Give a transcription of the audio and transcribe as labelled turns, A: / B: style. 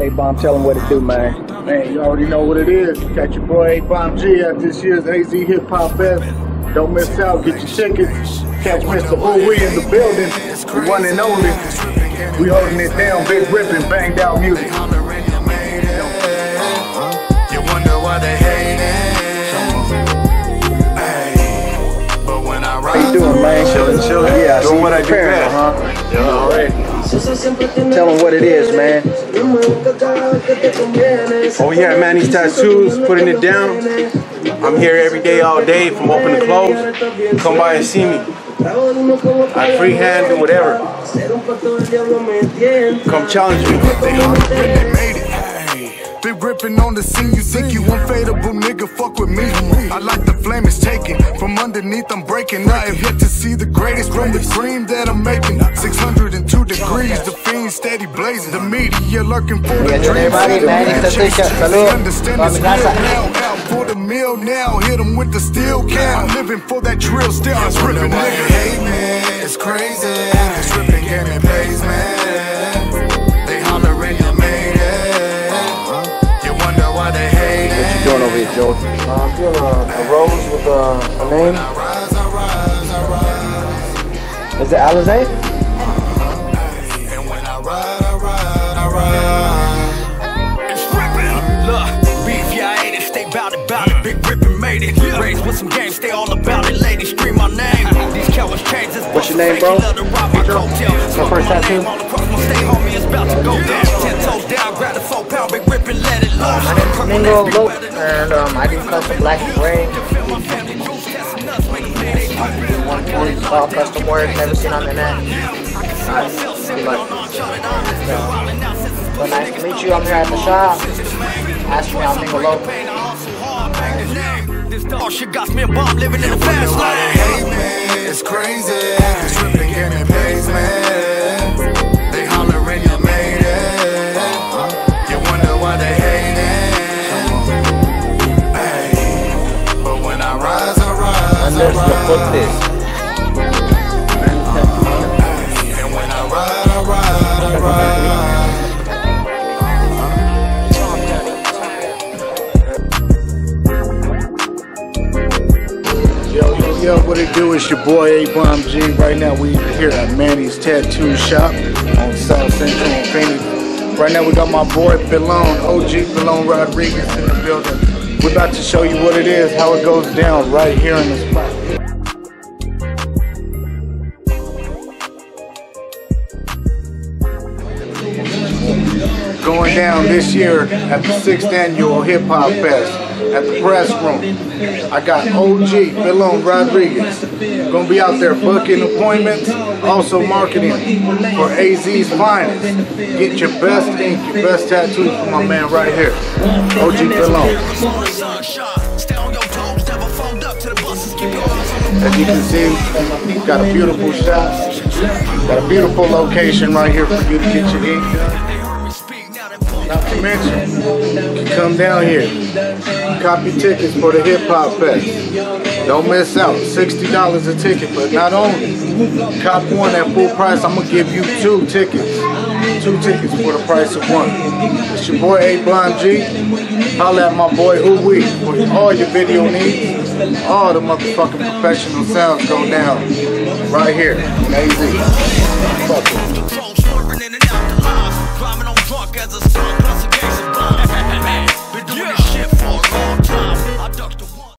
A: Hey, Bomb, tell them what it do, man.
B: Man, you already know what it is. Got your boy A Bomb G at this year's AZ Hip Hop Fest. Don't miss out. Get your tickets. Catch Mr. Ooh in the building. The one and only. We holding it down. Big ripping, banged out music.
C: You wonder why they hate it. Ay, but when I
A: How you doing, man?
B: Chillin', chillin'.
A: Yeah, I see
B: Doing
A: you
B: what I do best.
A: huh?
B: Yeah, already.
A: Tell them what it is, man.
D: Oh yeah, Manny's Tattoos, putting it down. I'm here every day, all day, from open to close. Come by and see me. I freehand, do whatever. Come challenge me.
C: They made it. Big ripping on the scene, you think you unfadable, nigga, fuck with me. I like the flame is taken, from underneath I'm breaking. I have yet to see the greatest from the cream that I'm making. 602 degrees, the fiend steady blazing. The media lurking for the
A: Bien,
C: dreams.
A: everybody, man, esta
C: They
A: fecha, saludos.
C: understand
A: Para
C: it's real now, out for the meal now, hit them with the steel can. I'm living for that drill, still I'm ripping, nigga. Hate me, it's crazy. This ripping game it pays, man. They hollering you
A: doing over here, Joe?
D: Uh, I'm doing a, a rose with a, a name. Is it Alizé?
E: Raised with some stay all about it. Ladies, scream my name. These cowards change this
A: What's your name, bro? My first tattoo.
E: All across my stay, homie, it's about to go down. Ten toes down, grab the four pound, big rippin', let it loose.
F: My name is Mingo Lope, and um, I do custom black and gray. One point all custom work, never seen on the net. Alright, good luck. So nice to meet you. I'm here at the shop. Ask me, I'm Mingo Lope.
E: This dog shit got me a bomb living in the fast lane.
C: it's crazy. I ride.
B: Yo, what it do? It's your boy A Bomb G. Right now, we here at Manny's Tattoo Shop on South Central in Phoenix. Right now, we got my boy Pelon, OG Pelon Rodriguez in the building. We're about to show you what it is, how it goes down right here in the spot. Down this year at the sixth annual Hip Hop Fest at the press room. I got OG Pelon Rodriguez. Gonna be out there booking appointments, also marketing for AZ's finest. Get your best ink, your best tattoos from my man right here, OG Pelon.
E: Stay on your toes, never fold up to the buses, keep your eyes on the
B: As you can see, got a beautiful shot. Got a beautiful location right here for you to get your ink. Not to mention, come down here, copy tickets for the Hip Hop Fest. Don't miss out, $60 a ticket, but not only, cop one at full price, I'm gonna give you two tickets. Two tickets for the price of one. It's your boy A Bomb G. Holla at my boy Ooh Wee for all your video needs. All the motherfucking professional sounds go down right here in AZ. Climbing on
E: drunk as a skunk, plus a case of. Been doing yeah. this shit for a long time.